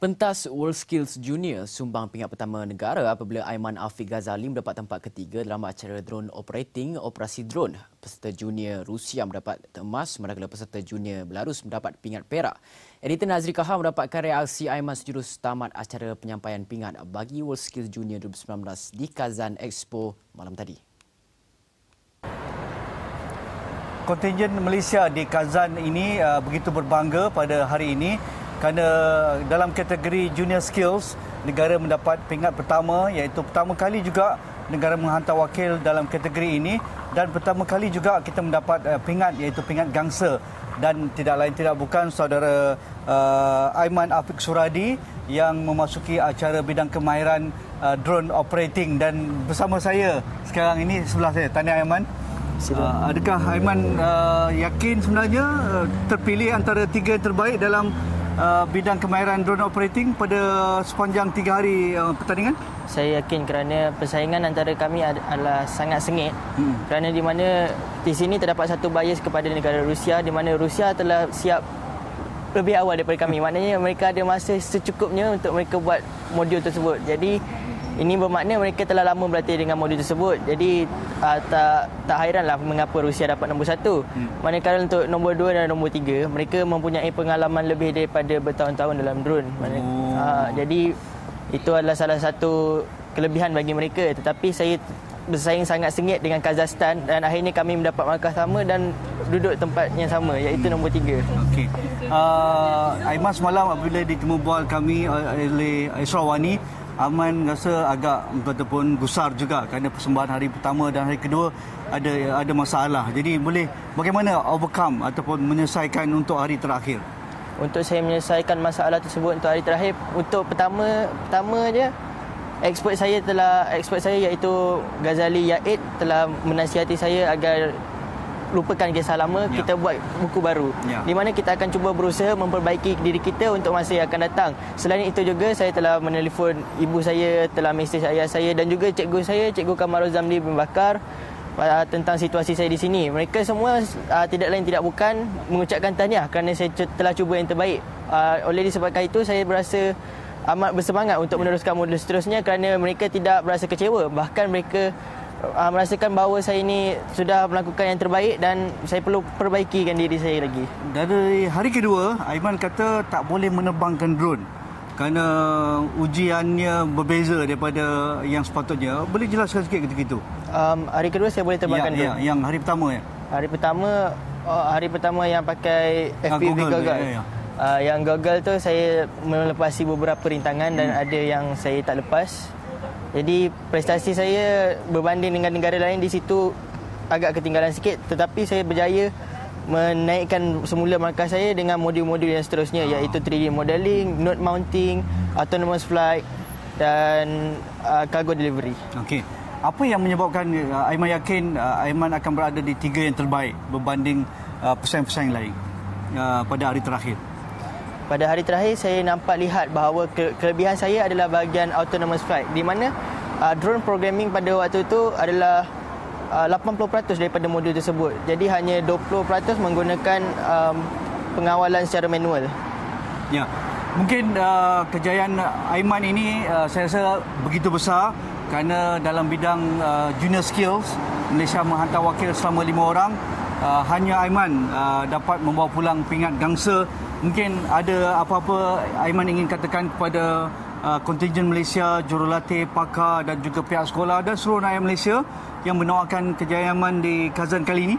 Pentas WorldSkills Junior sumbang pingat pertama negara apabila Aiman Afiq Ghazali mendapat tempat ketiga dalam acara drone operating operasi drone. Peserta junior Rusia mendapat emas manakala peserta junior Belarus mendapat pingat perak. Editor Nazri Kahar mendapatkan reaksi Aiman sejurus tamat acara penyampaian pingat bagi WorldSkills Junior 2019 di Kazan Expo malam tadi. Kontingen Malaysia di Kazan ini uh, begitu berbangga pada hari ini kerana dalam kategori junior skills negara mendapat pingat pertama iaitu pertama kali juga negara menghantar wakil dalam kategori ini. Dan pertama kali juga kita mendapat uh, pingat iaitu pingat gangsa. Dan tidak lain tidak bukan saudara uh, Aiman Afiq Suradi yang memasuki acara bidang kemahiran uh, drone operating. Dan bersama saya sekarang ini sebelah saya Tanya Aiman. Uh, adakah Aiman uh, yakin sebenarnya uh, terpilih antara tiga terbaik dalam uh, bidang kemahiran drone operating pada sepanjang tiga hari uh, pertandingan? Saya yakin kerana persaingan antara kami adalah sangat sengit hmm. kerana di mana di sini terdapat satu bias kepada negara Rusia di mana Rusia telah siap lebih awal daripada kami. Maknanya mereka ada masa secukupnya untuk mereka buat modul tersebut. Jadi ini bermakna mereka telah lama berlatih dengan modul tersebut. Jadi uh, tak tak hairanlah mengapa Rusia dapat nombor satu. Hmm. Manakala untuk nombor dua dan nombor tiga, mereka mempunyai pengalaman lebih daripada bertahun-tahun dalam drone. Oh. Uh, jadi itu adalah salah satu kelebihan bagi mereka. Tetapi saya bersaing sangat sengit dengan Kazakhstan dan akhirnya kami mendapat markah sama dan duduk tempat yang sama iaitu nombor tiga. Okey. Uh, Aiman semalam apabila ditemu bual kami oleh Israwani Aman rasa agak ataupun gusar juga kerana persembahan hari pertama dan hari kedua ada ada masalah. Jadi boleh bagaimana overcome ataupun menyelesaikan untuk hari terakhir? Untuk saya menyelesaikan masalah tersebut untuk hari terakhir, untuk pertama pertama aja expert saya telah expert saya iaitu Ghazali Yaid telah menasihati saya agar lupakan kisah lama ya. kita buat buku baru. Ya. di mana kita akan cuba berusaha memperbaiki diri kita untuk masa yang akan datang. Selain itu juga saya telah menelpon ibu saya telah mesej ayah saya dan juga cikgu saya cikgu Kamarul Zamli bin Bakar uh, tentang situasi saya di sini. Mereka semua uh, tidak lain tidak bukan mengucapkan tahniah kerana saya telah cuba yang terbaik. Uh, oleh disebabkan itu saya berasa amat bersemangat untuk meneruskan modul seterusnya kerana mereka tidak berasa kecewa. Bahkan mereka uh, merasakan bahawa saya ini sudah melakukan yang terbaik dan saya perlu perbaikikan diri saya lagi. Dari hari kedua, Aiman kata tak boleh menerbangkan drone kerana ujiannya berbeza daripada yang sepatutnya. Boleh jelaskan sikit ketika itu? Um, hari kedua saya boleh terbangkan ya, drone. Ya, yang hari pertama ya? Hari pertama, oh, hari pertama yang pakai FPV Google. Google. Ya, ya. Uh, yang Google tu saya melepasi beberapa rintangan hmm. dan ada yang saya tak lepas. Jadi prestasi saya berbanding dengan negara lain di situ agak ketinggalan sikit tetapi saya berjaya menaikkan semula markah saya dengan modul-modul yang seterusnya iaitu 3D modeling, node mounting, autonomous flight dan uh, cargo delivery. Okey. Apa yang menyebabkan uh, Aiman yakin uh, Aiman akan berada di tiga yang terbaik berbanding uh, pesaing-pesaing lain uh, pada hari terakhir? Pada hari terakhir saya nampak lihat bahawa ke- kelebihan saya adalah bahagian autonomous flight di mana uh, drone programming pada waktu itu adalah uh, 80% daripada modul tersebut. Jadi hanya 20% menggunakan um, pengawalan secara manual. Ya. Mungkin uh, kejayaan Aiman ini uh, saya rasa begitu besar kerana dalam bidang uh, junior skills Malaysia menghantar wakil selama lima orang uh, hanya Aiman uh, dapat membawa pulang pingat gangsa mungkin ada apa-apa Aiman ingin katakan kepada uh, kontingen Malaysia, jurulatih, pakar dan juga pihak sekolah dan seluruh rakyat Malaysia yang menawarkan kejayaan Aiman di Kazan kali ini?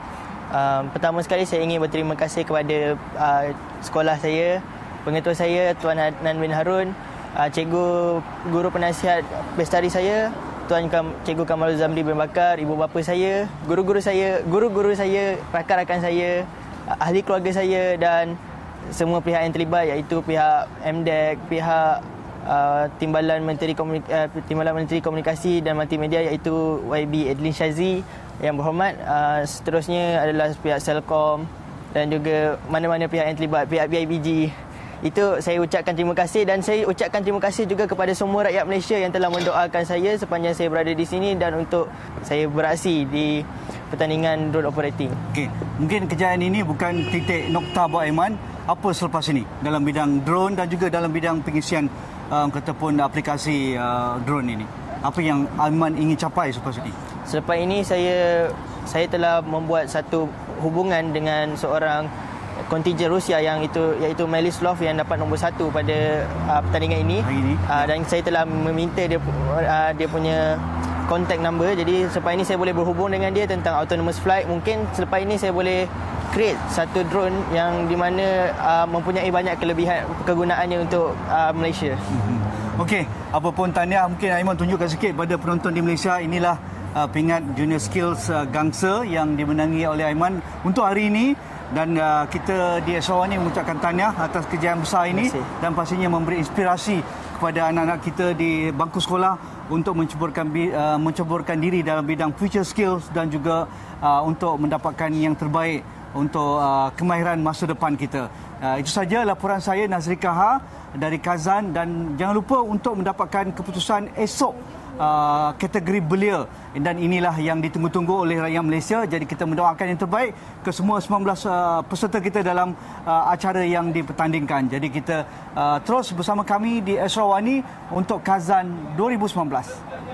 Uh, pertama sekali saya ingin berterima kasih kepada uh, sekolah saya, pengetua saya Tuan Nan bin Harun, uh, cikgu guru penasihat bestari saya Tuan Kam, Cikgu Kamal Zamri bin Bakar, ibu bapa saya, guru-guru saya, guru-guru saya, rakan-rakan saya, ahli keluarga saya dan semua pihak yang terlibat iaitu pihak MDEC, pihak uh, Timbalan Menteri Komunik- uh, Timbalan Menteri Komunikasi dan Multimedia iaitu YB Edlin Shazi yang berhormat. Uh, seterusnya adalah pihak Selcom dan juga mana-mana pihak yang terlibat pihak BIBG itu saya ucapkan terima kasih dan saya ucapkan terima kasih juga kepada semua rakyat Malaysia yang telah mendoakan saya sepanjang saya berada di sini dan untuk saya beraksi di pertandingan drone operating. Okey, mungkin kejayaan ini bukan titik nokta buat Aiman apa selepas ini dalam bidang drone dan juga dalam bidang pengisian um, ataupun aplikasi uh, drone ini? Apa yang Aiman ingin capai selepas ini? Selepas ini saya saya telah membuat satu hubungan dengan seorang kontingen Rusia yang itu iaitu Melislov yang dapat nombor satu pada uh, pertandingan ini. Hari ini, Uh, dan saya telah meminta dia uh, dia punya contact number. Jadi selepas ini saya boleh berhubung dengan dia tentang autonomous flight. Mungkin selepas ini saya boleh create satu drone yang di mana uh, mempunyai banyak kelebihan kegunaannya untuk uh, Malaysia. Okey, apapun tahniah mungkin Aiman tunjukkan sikit pada penonton di Malaysia inilah uh, pingat Junior Skills uh, Gangsa yang dimenangi oleh Aiman untuk hari ini dan uh, kita di Esrawan ini mengucapkan tahniah atas kejayaan besar ini dan pastinya memberi inspirasi kepada anak-anak kita di bangku sekolah untuk menceburkan bi- uh, menceburkan diri dalam bidang future skills dan juga uh, untuk mendapatkan yang terbaik untuk uh, kemahiran masa depan kita. Uh, itu saja laporan saya Nazrika Ha dari Kazan dan jangan lupa untuk mendapatkan keputusan esok uh, kategori belia. Dan inilah yang ditunggu-tunggu oleh rakyat Malaysia. Jadi kita mendoakan yang terbaik ke semua 19 uh, peserta kita dalam uh, acara yang dipertandingkan. Jadi kita uh, terus bersama kami di Esrawani untuk Kazan 2019